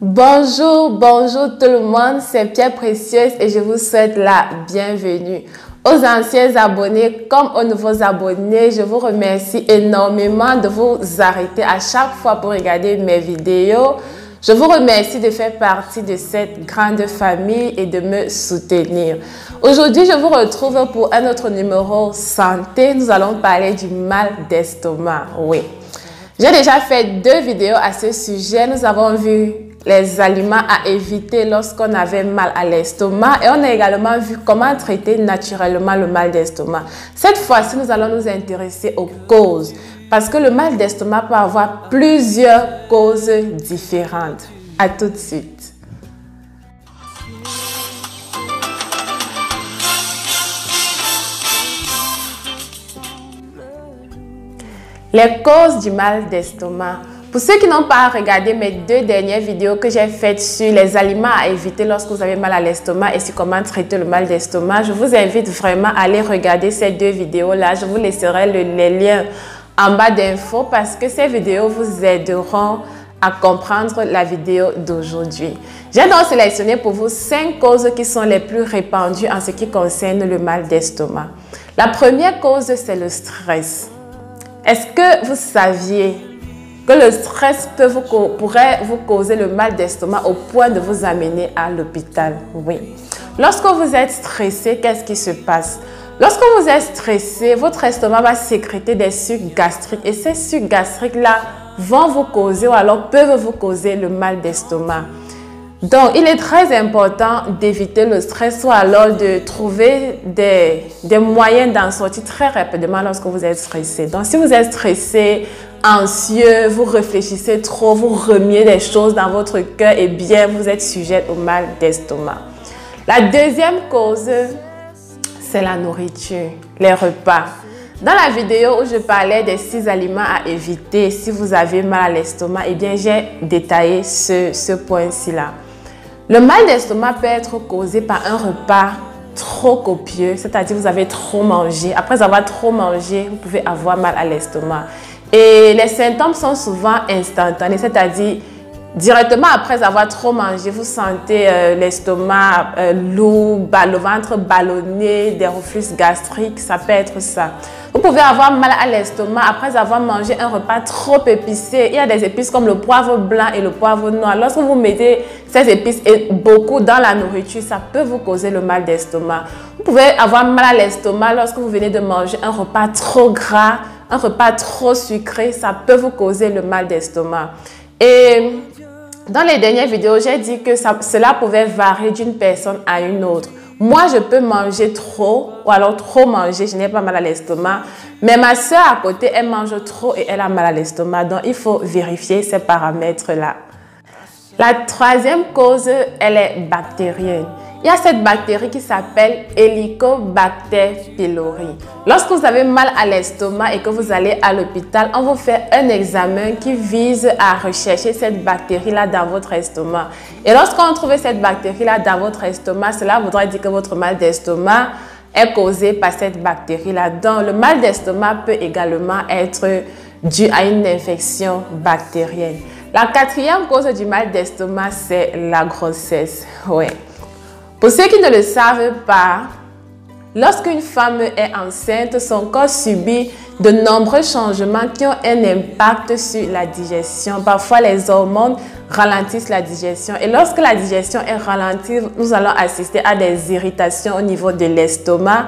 Bonjour, bonjour tout le monde, c'est Pierre Précieuse et je vous souhaite la bienvenue. Aux anciens abonnés comme aux nouveaux abonnés, je vous remercie énormément de vous arrêter à chaque fois pour regarder mes vidéos. Je vous remercie de faire partie de cette grande famille et de me soutenir. Aujourd'hui, je vous retrouve pour un autre numéro santé. Nous allons parler du mal d'estomac. Oui. J'ai déjà fait deux vidéos à ce sujet. Nous avons vu les aliments à éviter lorsqu'on avait mal à l'estomac et on a également vu comment traiter naturellement le mal d'estomac. Cette fois-ci, nous allons nous intéresser aux causes parce que le mal d'estomac peut avoir plusieurs causes différentes. À tout de suite. Les causes du mal d'estomac. Pour ceux qui n'ont pas regardé mes deux dernières vidéos que j'ai faites sur les aliments à éviter lorsque vous avez mal à l'estomac et sur comment traiter le mal d'estomac, je vous invite vraiment à aller regarder ces deux vidéos-là. Je vous laisserai les liens en bas d'infos parce que ces vidéos vous aideront à comprendre la vidéo d'aujourd'hui. J'ai donc sélectionné pour vous cinq causes qui sont les plus répandues en ce qui concerne le mal d'estomac. La première cause, c'est le stress. Est-ce que vous saviez que le stress peut vous, pourrait vous causer le mal d'estomac au point de vous amener à l'hôpital. Oui. Lorsque vous êtes stressé, qu'est-ce qui se passe? Lorsque vous êtes stressé, votre estomac va sécréter des sucs gastriques et ces sucs gastriques-là vont vous causer ou alors peuvent vous causer le mal d'estomac. Donc, il est très important d'éviter le stress ou alors de trouver des, des moyens d'en sortir très rapidement lorsque vous êtes stressé. Donc, si vous êtes stressé, anxieux, vous réfléchissez trop, vous remiez des choses dans votre cœur, et bien, vous êtes sujet au mal d'estomac. La deuxième cause, c'est la nourriture, les repas. Dans la vidéo où je parlais des six aliments à éviter si vous avez mal à l'estomac, eh bien, j'ai détaillé ce, ce point-ci là. Le mal d'estomac peut être causé par un repas trop copieux, c'est-à-dire vous avez trop mangé. Après avoir trop mangé, vous pouvez avoir mal à l'estomac. Et les symptômes sont souvent instantanés, c'est-à-dire directement après avoir trop mangé, vous sentez euh, l'estomac euh, lourd, le ventre ballonné, des reflux gastriques, ça peut être ça. Vous pouvez avoir mal à l'estomac après avoir mangé un repas trop épicé. Il y a des épices comme le poivre blanc et le poivre noir. Lorsque vous mettez ces épices beaucoup dans la nourriture, ça peut vous causer le mal d'estomac. Vous pouvez avoir mal à l'estomac lorsque vous venez de manger un repas trop gras, un repas trop sucré. Ça peut vous causer le mal d'estomac. Et dans les dernières vidéos, j'ai dit que cela pouvait varier d'une personne à une autre. Moi, je peux manger trop ou alors trop manger, je n'ai pas mal à l'estomac. Mais ma soeur à côté, elle mange trop et elle a mal à l'estomac. Donc, il faut vérifier ces paramètres-là. La troisième cause, elle est bactérienne. Il y a cette bactérie qui s'appelle Helicobacter pylori. Lorsque vous avez mal à l'estomac et que vous allez à l'hôpital, on vous fait un examen qui vise à rechercher cette bactérie-là dans votre estomac. Et lorsqu'on trouve cette bactérie-là dans votre estomac, cela voudrait dire que votre mal d'estomac est causé par cette bactérie-là. Donc, le mal d'estomac peut également être dû à une infection bactérienne. La quatrième cause du mal d'estomac, c'est la grossesse. Ouais. Pour ceux qui ne le savent pas, lorsqu'une femme est enceinte, son corps subit de nombreux changements qui ont un impact sur la digestion. Parfois, les hormones ralentissent la digestion. Et lorsque la digestion est ralentie, nous allons assister à des irritations au niveau de l'estomac.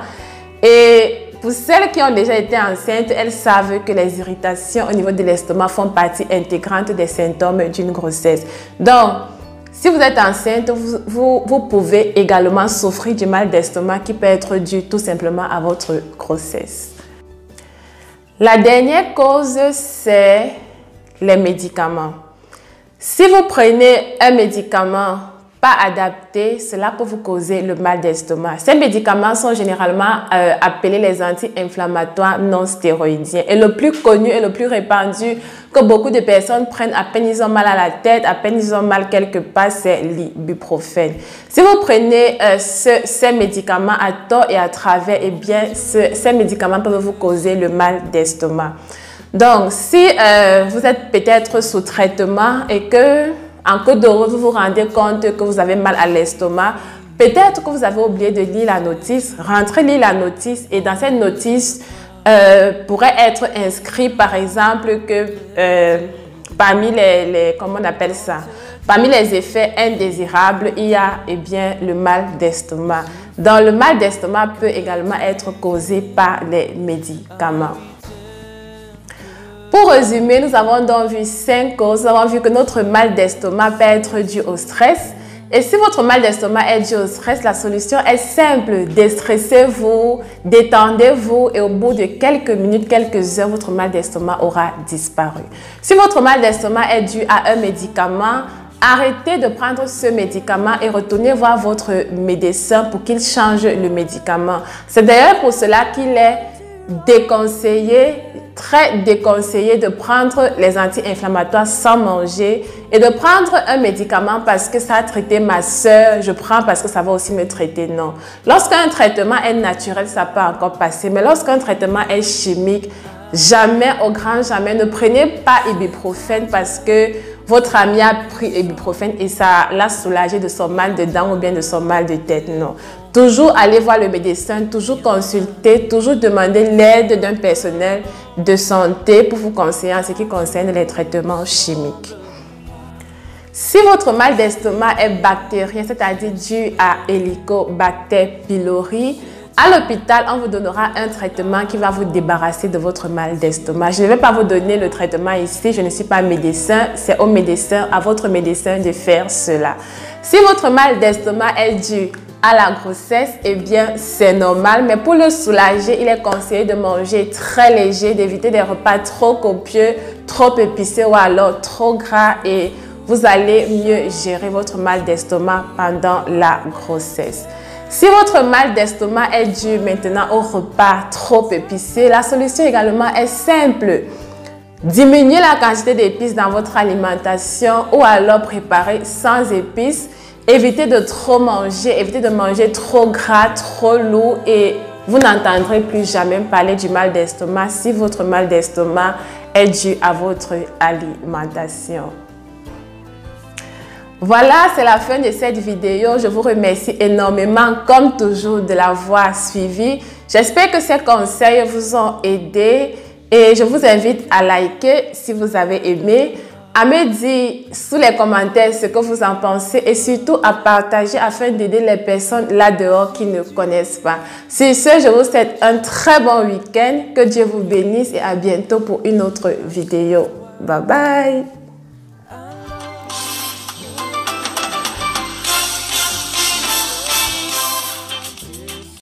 Et pour celles qui ont déjà été enceintes, elles savent que les irritations au niveau de l'estomac font partie intégrante des symptômes d'une grossesse. Donc, si vous êtes enceinte, vous, pouvez également souffrir du mal d'estomac qui peut être dû tout simplement à votre grossesse. La dernière cause, c'est les médicaments. Si vous prenez un médicament pas adapté, cela peut vous causer le mal d'estomac. Ces médicaments sont généralement euh, appelés les anti-inflammatoires non stéroïdiens. Et le plus connu et le plus répandu que beaucoup de personnes prennent à peine ils ont mal à la tête, à peine ils ont mal quelque part, c'est l'ibuprofène. Si vous prenez euh, ces médicaments à tort et à travers, eh bien, ces médicaments peuvent vous causer le mal d'estomac. Donc, si euh, vous êtes peut-être sous traitement et que en de route, vous vous rendez compte que vous avez mal à l'estomac, peut-être que vous avez oublié de lire la notice, rentrez lire la notice et dans cette notice, euh, pourrait être inscrit par exemple que euh, parmi les, comment on appelle ça, parmi les effets indésirables, il y a eh bien, le mal d'estomac. Dans le mal d'estomac peut également être causé par les médicaments. Pour résumer, nous avons donc vu cinq causes. Nous avons vu que notre mal d'estomac peut être dû au stress. Et si votre mal d'estomac est dû au stress, la solution est simple. Déstressez-vous, détendez-vous et au bout de quelques minutes, quelques heures, votre mal d'estomac aura disparu. Si votre mal d'estomac est dû à un médicament, arrêtez de prendre ce médicament et retournez voir votre médecin pour qu'il change le médicament. C'est d'ailleurs pour cela qu'il est déconseillé, très déconseillé de prendre les anti-inflammatoires sans manger et de prendre un médicament parce que ça a traité ma soeur, je prends parce que ça va aussi me traiter. Non. Lorsqu'un traitement est naturel, ça peut encore passer. Mais lorsqu'un traitement est chimique, jamais, au grand jamais, ne prenez pas ibuprofène parce que votre ami a pris ibuprofène et ça l'a soulagé de son mal de dents ou bien de son mal de tête. Non. Toujours aller voir le médecin, toujours consulter, toujours demander l'aide d'un personnel de santé pour vous conseiller en ce qui concerne les traitements chimiques. Si votre mal d'estomac est bactérien, c'est-à-dire dû à Helicobacter pylori, à l'hôpital, on vous donnera un traitement qui va vous débarrasser de votre mal d'estomac. Je ne vais pas vous donner le traitement ici, je ne suis pas médecin, c'est au médecin, à votre médecin de faire cela. Si votre mal d'estomac est dû à la grossesse, eh bien, c'est normal. Mais pour le soulager, il est conseillé de manger très léger, d'éviter des repas trop copieux, trop épicés ou alors trop gras et vous allez mieux gérer votre mal d'estomac pendant la grossesse. Si votre mal d'estomac est dû maintenant au repas trop épicé, la solution également est simple. Diminuez la quantité d'épices dans votre alimentation ou alors préparer sans épices Évitez de trop manger, évitez de manger trop gras, trop lourd et vous n'entendrez plus jamais parler du mal d'estomac si votre mal d'estomac est dû à votre alimentation. Voilà, c'est la fin de cette vidéo. Je vous remercie énormément, comme toujours, de l'avoir suivi. J'espère que ces conseils vous ont aidé et je vous invite à liker si vous avez aimé à me dire sous les commentaires ce que vous en pensez et surtout à partager afin d'aider les personnes là-dehors qui ne connaissent pas. Sur ce, je vous souhaite un très bon week-end. Que Dieu vous bénisse et à bientôt pour une autre vidéo. Bye bye